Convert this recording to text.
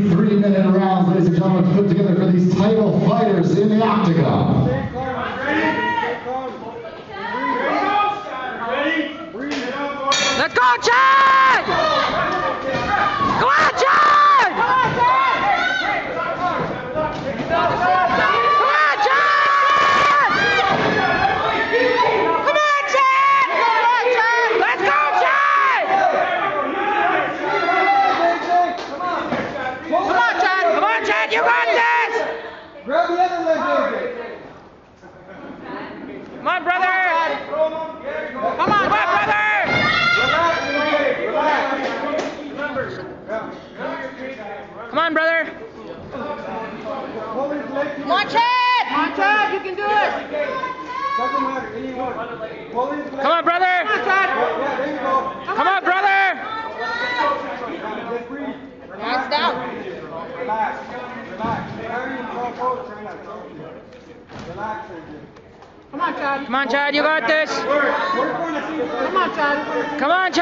three three-minute rounds, ladies and gentlemen, put together for these title fighters in the octagon. Let's go, Chad! Come on, Chad! Come on, Chad! Come on, Chad! Let's go, Chad! Come on, Chad! Come on, Chad! You got this! Grab the other leg, AJ. Come on, brother! Come on, come on, brother! Relax, AJ. Relax. Come on, brother! Hold his leg. Come on, Chad! Come on, Chad! You can do it! Doesn't matter. Anyone. Hold his leg. Come on, brother! Yeah, there you go. Come on, brother! Just breathe. Hands down. Relax. Relax. Carry yourself forward, China. on, Chad. Come on, Chad, you got this! We're going to see. Come on, Chad! Come on! Come on,